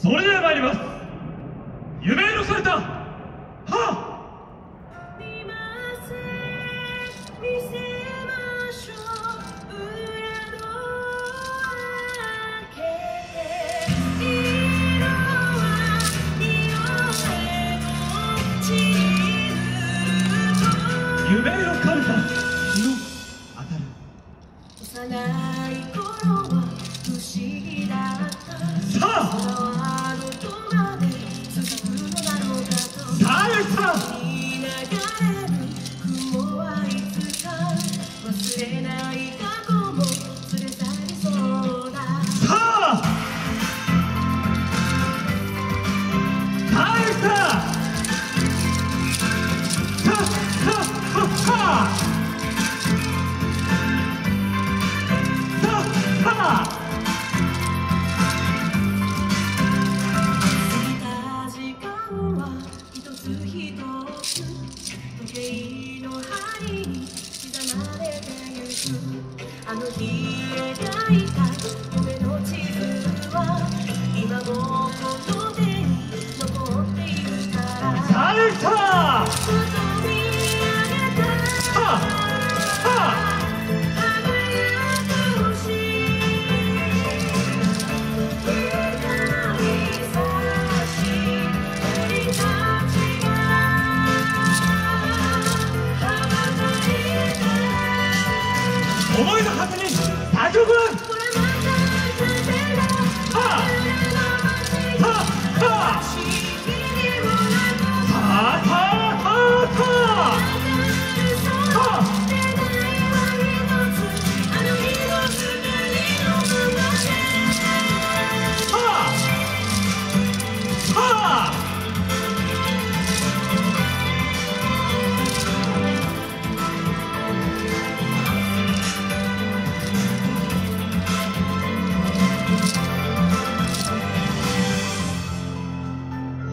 それでは参ります。夢のサンたはあ。夢のカルタ日の当たる幼い chain out. あの日描いた夢の地図は今もこの手に残っているから长官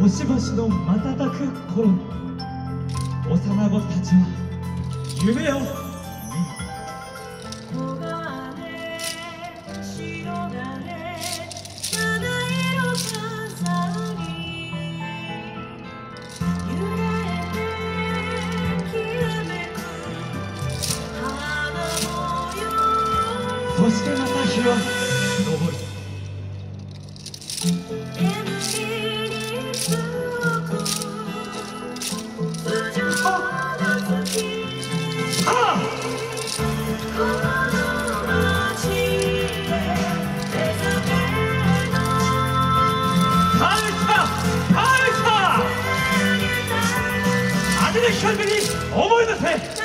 星々の瞬く頃に幼子たちは夢をそしてまた日は昇り思い出せ。